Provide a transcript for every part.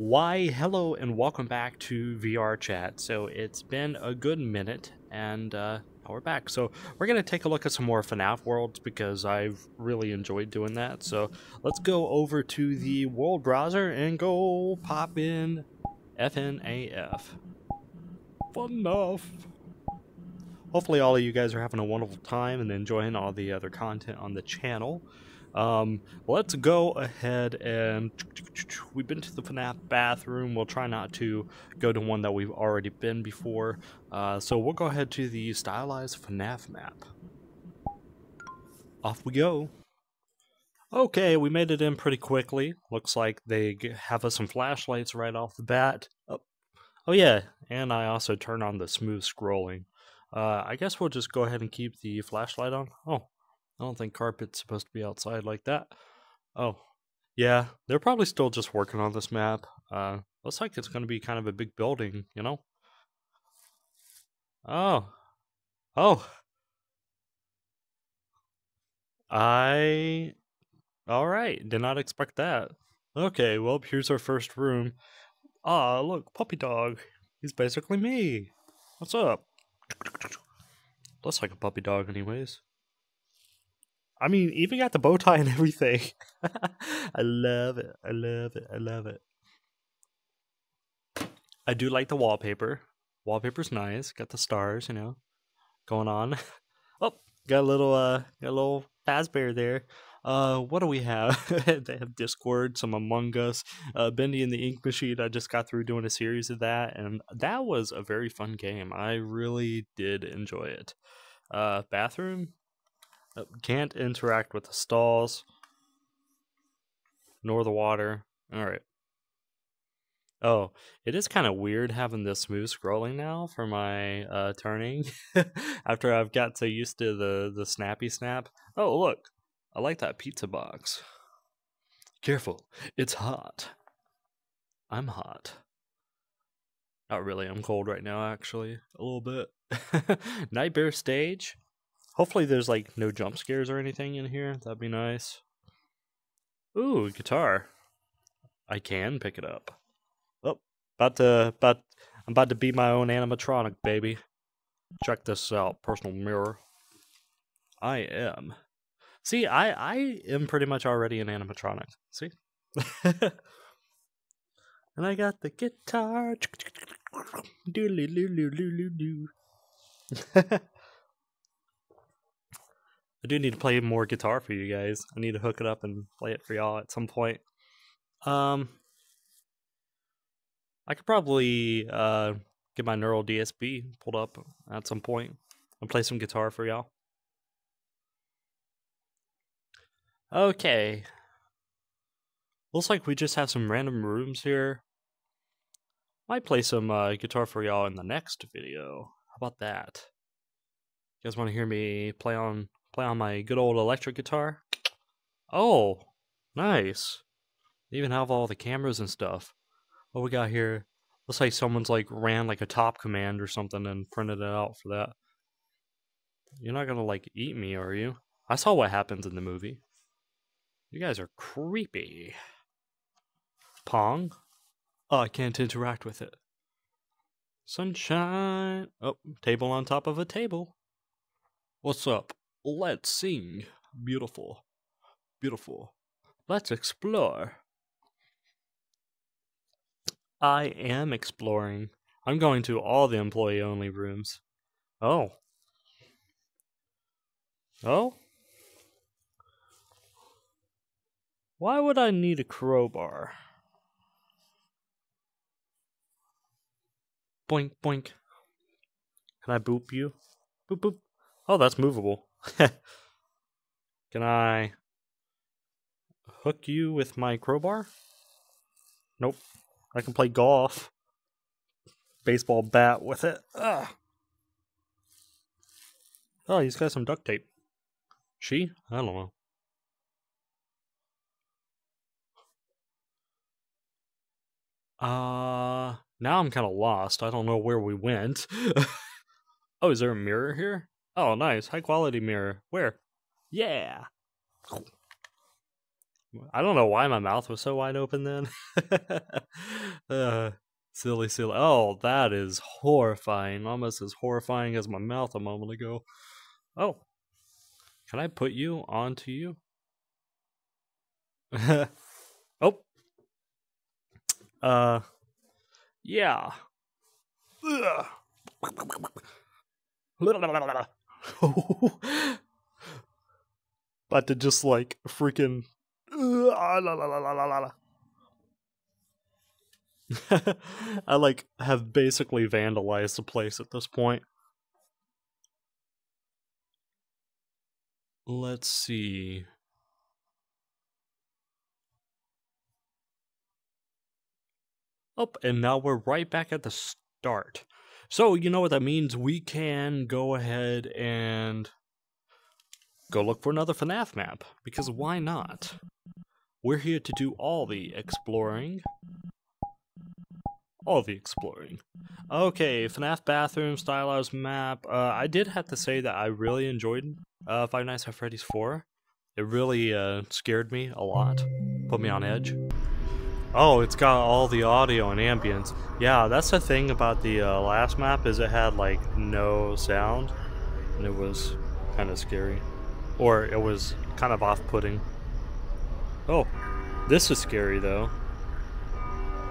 Why, hello and welcome back to VRChat. So it's been a good minute and uh, now we're back. So we're going to take a look at some more FNAF worlds because I've really enjoyed doing that. So let's go over to the world browser and go pop in FNAF. FNAF. Hopefully all of you guys are having a wonderful time and enjoying all the other content on the channel. Um, let's go ahead and we've been to the FNAF bathroom. We'll try not to go to one that we've already been before. Uh, so we'll go ahead to the stylized FNAF map. Off we go. Okay, we made it in pretty quickly. Looks like they have us some flashlights right off the bat. Oh, oh yeah, and I also turn on the smooth scrolling. Uh, I guess we'll just go ahead and keep the flashlight on. Oh, I don't think carpet's supposed to be outside like that. Oh, yeah, they're probably still just working on this map. Uh, looks like it's going to be kind of a big building, you know? Oh. Oh. I. Alright, did not expect that. Okay, well, here's our first room. Ah, look, puppy dog. He's basically me. What's up? Looks like a puppy dog, anyways. I mean, even got the bow tie and everything. I love it. I love it. I love it. I do like the wallpaper. Wallpaper's nice. Got the stars, you know, going on. Oh, got a little uh got a little Fazbear there. Uh, what do we have? they have Discord, some Among Us, uh, Bendy and the Ink Machine. I just got through doing a series of that, and that was a very fun game. I really did enjoy it. Uh, bathroom, can't interact with the stalls nor the water. All right. Oh, it is kind of weird having this smooth scrolling now for my uh, turning after I've got so used to the the snappy snap. Oh, look. I like that pizza box. Careful. It's hot. I'm hot. Not really. I'm cold right now actually, a little bit. Nightmare stage. Hopefully there's like no jump scares or anything in here. That'd be nice. Ooh, guitar. I can pick it up. Oh, about to about I'm about to be my own animatronic, baby. Check this out, personal mirror. I am. See, I I am pretty much already an animatronic. See? and I got the guitar. I do need to play more guitar for you guys. I need to hook it up and play it for y'all at some point. Um, I could probably uh, get my Neural DSP pulled up at some point and play some guitar for y'all. Okay. Looks like we just have some random rooms here. Might play some uh, guitar for y'all in the next video. How about that? You guys want to hear me play on play on my good old electric guitar. Oh, nice. They even have all the cameras and stuff. What we got here? Looks like someone's like ran like a top command or something and printed it out for that. You're not gonna like eat me, are you? I saw what happens in the movie. You guys are creepy. Pong? Oh, I can't interact with it. Sunshine. Oh, table on top of a table. What's up? Let's sing. Beautiful. Beautiful. Let's explore. I am exploring. I'm going to all the employee only rooms. Oh. Oh? Why would I need a crowbar? Boink, boink. Can I boop you? Boop, boop. Oh, that's movable. Can I hook you with my crowbar? Nope. I can play golf. Baseball bat with it. Ugh. Oh, he's got some duct tape. She? I don't know. Uh, now I'm kind of lost. I don't know where we went. oh, is there a mirror here? Oh, nice. High quality mirror. Where? Yeah. I don't know why my mouth was so wide open then. uh, silly, silly. Oh, that is horrifying. Almost as horrifying as my mouth a moment ago. Oh, can I put you onto you? oh. Uh, yeah. About to just like freaking. I like have basically vandalized the place at this point. Let's see. Up, oh, and now we're right back at the start. So, you know what that means? We can go ahead and go look for another FNAF map, because why not? We're here to do all the exploring. All the exploring. Okay, FNAF bathroom stylized map. Uh, I did have to say that I really enjoyed uh, Five Nights at Freddy's 4. It really uh, scared me a lot, put me on edge. Oh, it's got all the audio and ambience. Yeah, that's the thing about the uh, last map is it had like no sound, and it was kind of scary, or it was kind of off-putting. Oh, this is scary though.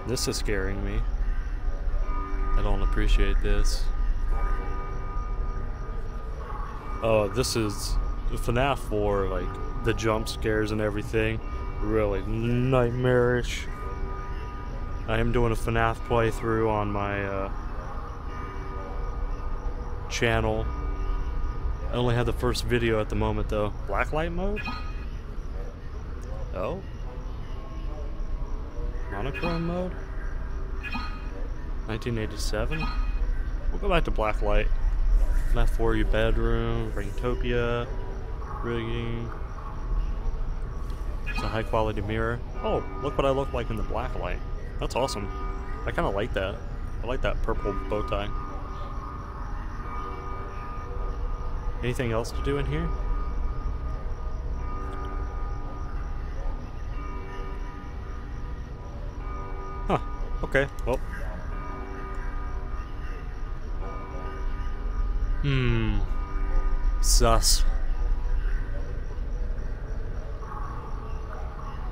This is scaring me. I don't appreciate this. Oh, this is FNAF 4, like the jump scares and everything. Really nightmarish. I am doing a FNAF playthrough on my uh, channel. I only have the first video at the moment though. Blacklight mode? Oh? Monochrome mode? 1987? We'll go back to Blacklight. Left for your bedroom, Ringtopia, rigging. It's a high quality mirror. Oh, look what I look like in the blacklight. That's awesome. I kind of like that. I like that purple bow tie. Anything else to do in here? Huh. Okay, well. Hmm. Sus.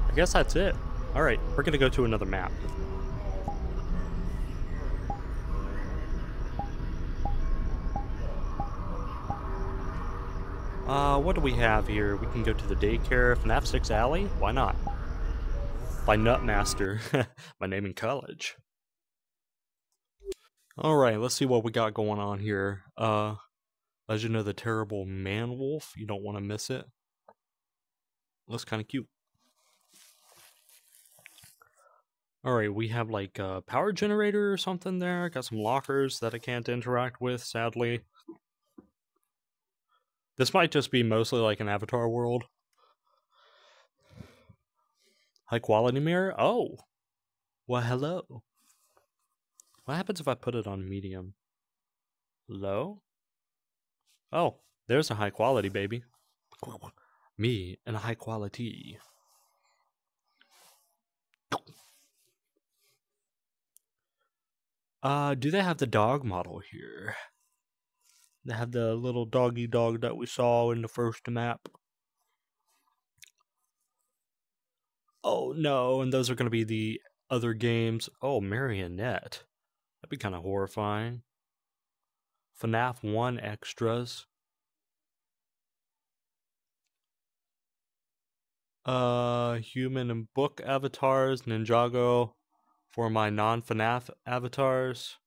I guess that's it. Alright, we're gonna go to another map. Uh, what do we have here? We can go to the daycare, FNAF 6 Alley? Why not? By Nutmaster, my name in college. Alright, let's see what we got going on here. Uh, Legend of the Terrible Man Wolf, you don't want to miss it. Looks kind of cute. Alright, we have like a power generator or something there. Got some lockers that I can't interact with, sadly. This might just be mostly like an avatar world. High quality mirror? Oh! Well, hello. What happens if I put it on medium? Low? Oh, there's a high quality, baby. Me and a high quality. Uh, do they have the dog model here? They have the little doggy dog that we saw in the first map. Oh no, and those are going to be the other games. Oh, Marionette. That'd be kind of horrifying. FNAF 1 extras. Uh, human and book avatars, Ninjago, for my non-FNAF avatars.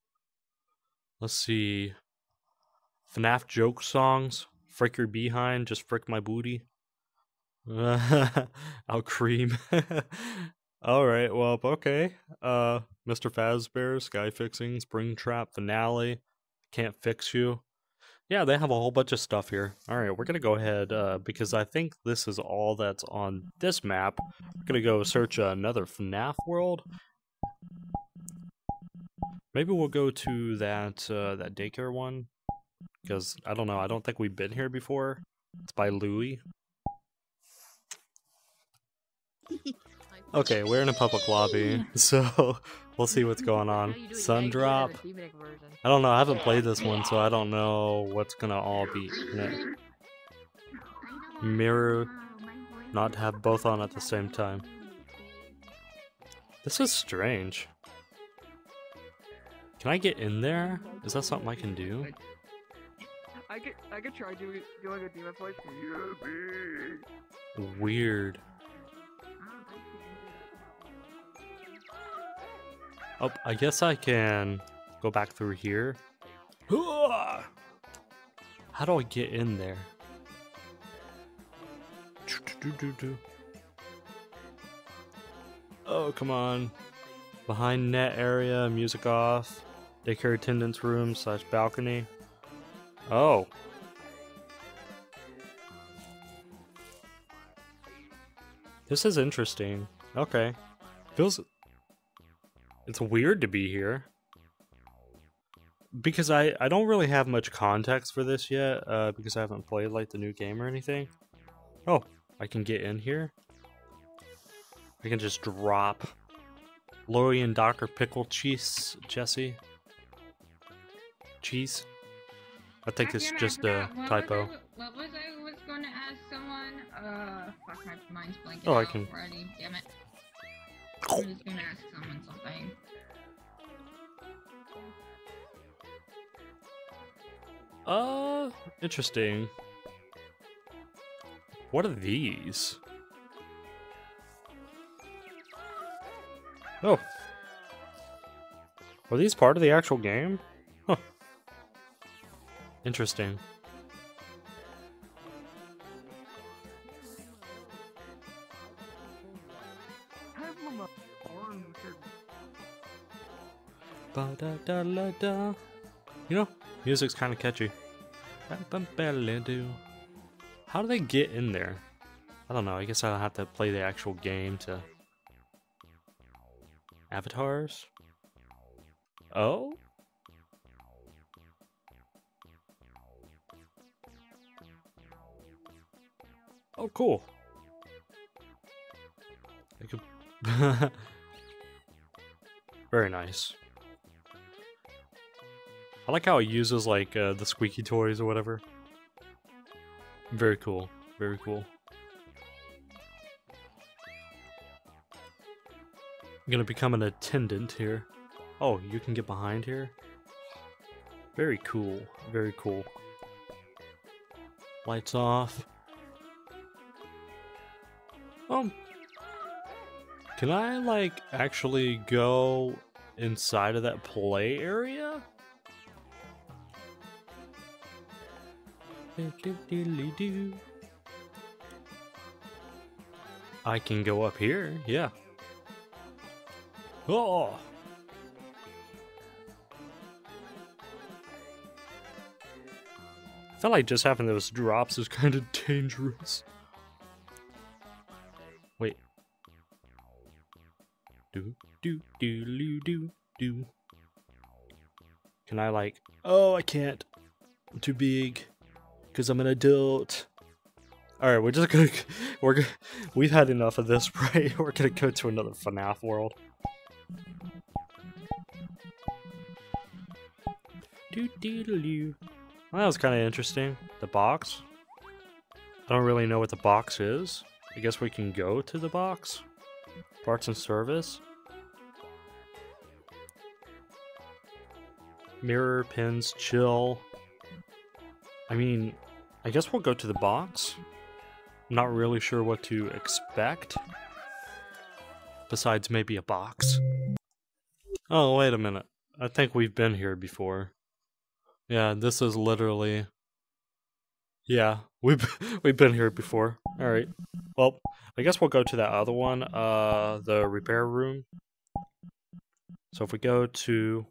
Let's see. FNAF joke songs. Frick your behind, just frick my booty. I'll cream. Alright, well, okay. Uh, Mr. Fazbear, Sky Fixing, Springtrap, Finale, Can't Fix You. Yeah, they have a whole bunch of stuff here. Alright, we're gonna go ahead, uh, because I think this is all that's on this map. We're gonna go search another FNAF world, Maybe we'll go to that uh, that daycare one because I don't know. I don't think we've been here before. It's by Louie. Okay, we're in a public lobby, so we'll see what's going on. Sundrop. I don't know. I haven't played this one, so I don't know what's gonna all be in it. Mirror, not to have both on at the same time. This is strange. Can I get in there? Is that something I can do? I could I could try doing doing a demon voice. Weird. Oh, I guess I can go back through here. How do I get in there? Oh, come on. Behind net area, music off. Daycare attendance room slash balcony. Oh. This is interesting. Okay. Feels... It's weird to be here. Because I, I don't really have much context for this yet, uh, because I haven't played, like, the new game or anything. Oh, I can get in here? I can just drop Lori and Dr. Pickle Cheese, Jesse. Cheese? I think it's just a typo. Was I, what was I was going to ask someone? Uh, fuck, my mind's blanking Oh, I can- already. Damn it. I was going to ask someone something. Uh, interesting. What are these? Oh. Are these part of the actual game? Huh. Interesting. Ba da da la da. You know, music's kind of catchy. How do they get in there? I don't know. I guess I'll have to play the actual game to. Avatars? Oh? Oh, cool. Could. Very nice. I like how it uses like uh, the squeaky toys or whatever. Very cool. Very cool. I'm gonna become an attendant here. Oh, you can get behind here? Very cool. Very cool. Lights off. Um. Can I, like, actually go inside of that play area? I can go up here, yeah. Oh! I felt like just having those drops is kind of dangerous. Wait. Do do do do do do. Can I like? Oh, I can't. I'm too big. Cause I'm an adult. All right, we're just gonna we're we've had enough of this, right? We're gonna go to another FNAF world. Well, that was kind of interesting. The box. I don't really know what the box is. I guess we can go to the box. Parts and service. Mirror, pins, chill. I mean, I guess we'll go to the box. I'm not really sure what to expect. Besides maybe a box. Oh, wait a minute. I think we've been here before. Yeah, this is literally... Yeah, we've, we've been here before. Alright. Well, I guess we'll go to that other one, uh, the repair room. So if we go to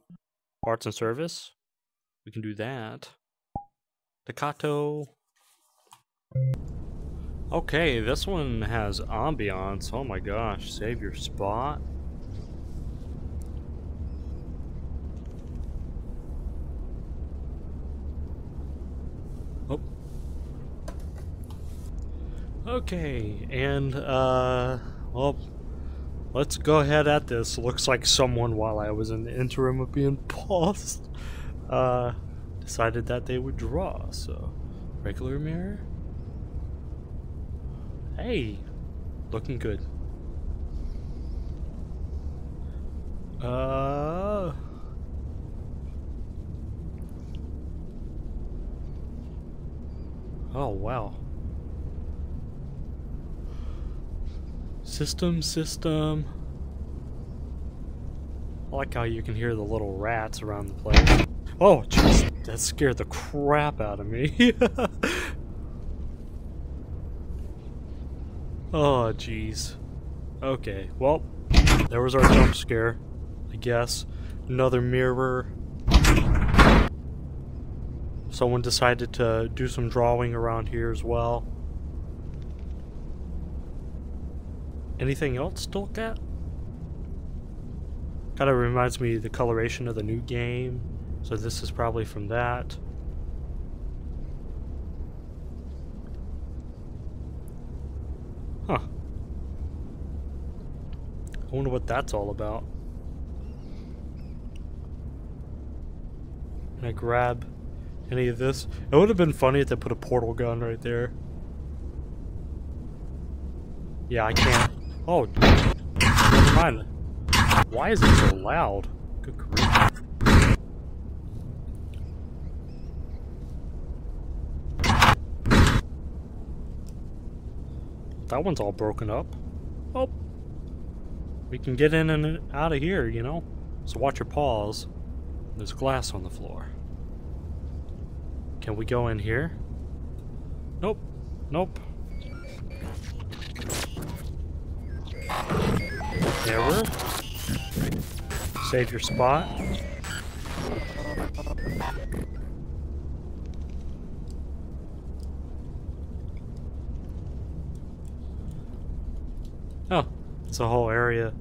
parts and service, we can do that. Staccato. Okay, this one has ambiance. Oh my gosh, save your spot. Okay, and uh well let's go ahead at this. Looks like someone, while I was in the interim of being paused, uh, decided that they would draw. So, regular mirror. Hey, looking good. Uh. Oh, wow. System, system. I like how you can hear the little rats around the place. Oh, jeez, that scared the crap out of me. oh, jeez. Okay, well, there was our jump scare, I guess. Another mirror. Someone decided to do some drawing around here as well. Anything else to look at? Kind of reminds me of the coloration of the new game. So this is probably from that. Huh. I wonder what that's all about. Can I grab any of this? It would have been funny if they put a portal gun right there. Yeah, I can't. Oh, never mind. Why is it so loud? Good grief. That one's all broken up. Oh. We can get in and out of here, you know? So watch your paws. There's glass on the floor. Can we go in here? Nope. Nope. Never. Save your spot. Oh, it's a whole area.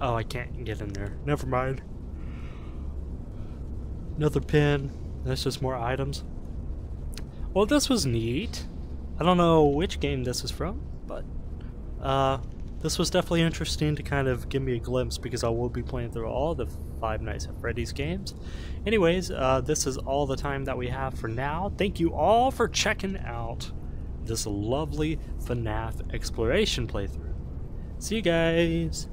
Oh, I can't get in there. Never mind. Another pin. That's just more items. Well, this was neat. I don't know which game this is from, but uh, this was definitely interesting to kind of give me a glimpse because I will be playing through all the Five Nights at Freddy's games. Anyways, uh, this is all the time that we have for now. Thank you all for checking out this lovely FNAF exploration playthrough. See you guys!